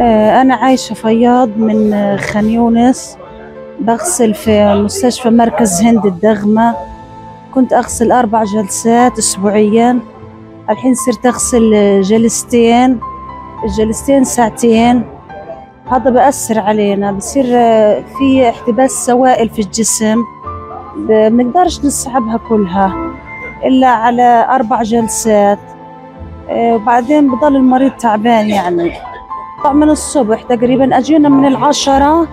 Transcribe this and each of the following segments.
آه، أنا عايشة فياض من آه، خان يونس. بغسل في مستشفى مركز هند الدغمة. كنت أغسل أربع جلسات أسبوعيا. الحين صرت أغسل آه، جلستين. الجلستين ساعتين. هذا بأثر علينا. بصير في احتباس سوائل في الجسم. بنقدرش نسحبها كلها. إلا على أربع جلسات. وبعدين بضل المريض تعبان يعني. من الصبح تقريبا أجينا من العشرة.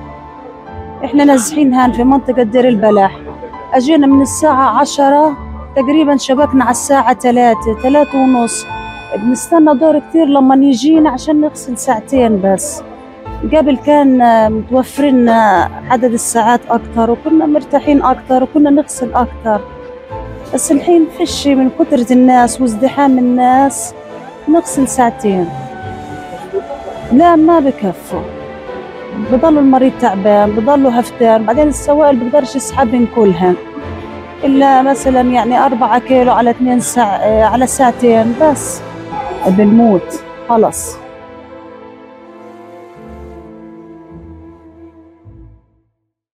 إحنا نازحين هان في منطقة دير البلح أجينا من الساعة عشرة تقريبا شبكنا على الساعة ثلاثة ثلاثة ونص. بنستنى دور كتير لما يجينا عشان نغسل ساعتين بس. قبل كان متوفرين عدد الساعات أكتر وكنا مرتاحين أكتر وكنا نغسل أكتر. بس الحين فيش من كثرة الناس وازدحام الناس نغسل ساعتين. لا ما بكفوا بضل المريض تعبان بضله هفتان بعدين السوائل بقدرش يسحبن كلهن إلا مثلا يعني أربعة كيلو على اثنين ساعة على ساعتين بس. بنموت خلص